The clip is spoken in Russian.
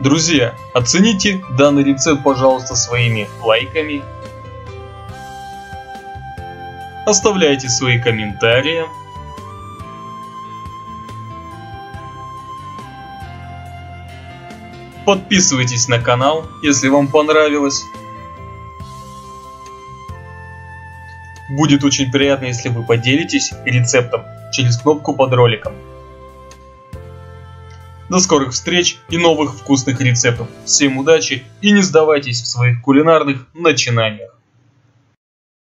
Друзья, оцените данный рецепт, пожалуйста, своими лайками. Оставляйте свои комментарии. Подписывайтесь на канал, если вам понравилось. Будет очень приятно, если вы поделитесь рецептом через кнопку под роликом. До скорых встреч и новых вкусных рецептов. Всем удачи и не сдавайтесь в своих кулинарных начинаниях.